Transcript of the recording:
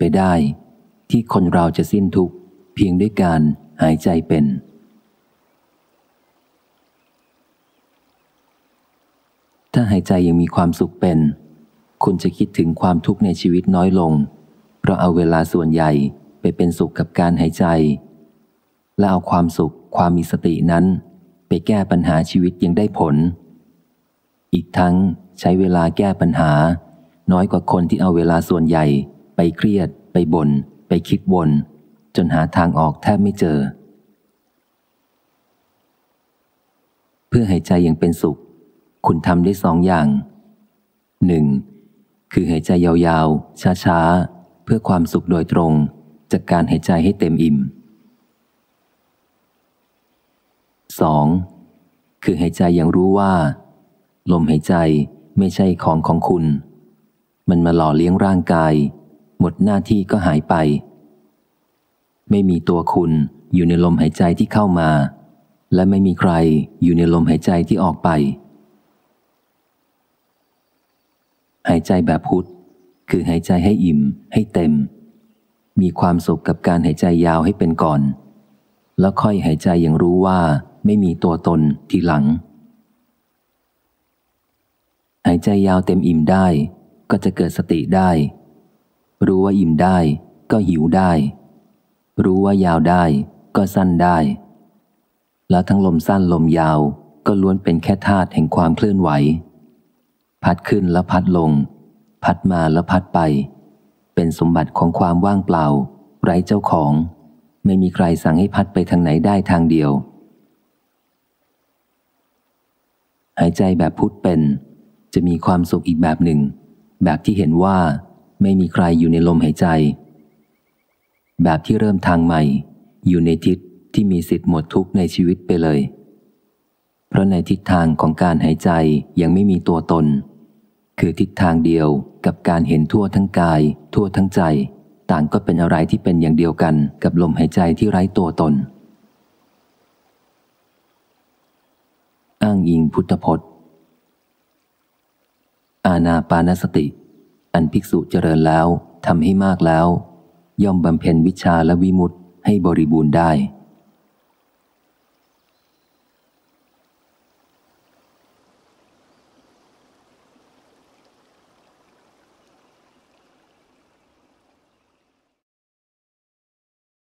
ไปได้ ที่คนเราจะสิ้นทุกข์เพียงด้วยการหายใจเป็น ถ้าหายใจยังมีความสุขเป็น คุณจะคิดถึงความทุกข์ในชีวิตน้อยลง เพราะเอาเวลาส่วนใหญ่ไปเป็นสุขกับการหายใจ และเอาความสุขความมีสตินั้น ไปแก้ปัญหาชีวิตยังได้ผล อีกทั้งใช้เวลาแก้ปัญหาน้อยกว่าคนที่เอาเวลาส่วนใหญ่ ไปเครียด ไปบน่นไปคิดวน จนหาทางออกแทบไม่เจอ เพื่อหายใจอยังเป็นสุข คุณทำได้สองอย่างหนึ่งคือหายใจยาวๆ ช้าๆ เพื่อความสุขโดยตรง จากการหายใจให้เต็มอิ่ม 2. คือหายใจอย่างรู้ว่า ลมหายใจไม่ใช่ของของคุณ มันมาหล่อเลี้ยงร่างกาย หมดหน้าที่ก็หายไป ไม่มีตัวคุณอยู่ในลมหายใจที่เข้ามา และไม่มีใครอยู่ในลมหายใจที่ออกไป หายใจแบบพุทธคือหายใจให้อิ่มให้เต็ม มีความสุขกับการหายใจยาวให้เป็นก่อน แล้วค่อยหายใจอย่างรู้ว่าไม่มีตัวตนทีหลัง หายใจยาวเต็มอิ่มได้ ก็จะเกิดสติได้ รู้ว่าอิ่มได้ก็หิวได้ รู้ว่ายาวได้ก็สั้นได้ แล้วทั้งลมสั้นลมยาวก็ล้วนเป็นแค่ธาตุแห่งความเคลื่อนไหว พัดขึ้นแล้วพัดลง พัดมาแล้วพัดไป เป็นสมบัติของความว่างเปล่า ไร้เจ้าของ ไม่มีใครสั่งให้พัดไปทางไหนได้ทางเดียว หายใจแบบพุทธเป็น จะมีความสุขอีกแบบหนึ่ง แบบที่เห็นว่า ไม่มีใครอยู่ในลมหายใจ แบบที่เริ่มทางใหม่ อยู่ในทิศที่มีสิทธิ์หมดทุกข์ในชีวิตไปเลย เพราะในทิศทางของการหายใจยังไม่มีตัวตน คือทิศทางเดียวกับการเห็นทั่วทั้งกาย ทั่วทั้งใจ ต่างก็เป็นอะไรที่เป็นอย่างเดียวกันกับลมหายใจที่ไร้ตัวตน อ้างอิงพุทธพจน์ อาณาปานสติ อันภิกษุเจริญแล้วทำให้มากแล้ว ย่อมบำเพ็ญวิชาและวิมุตให้บริบูรณ์ได้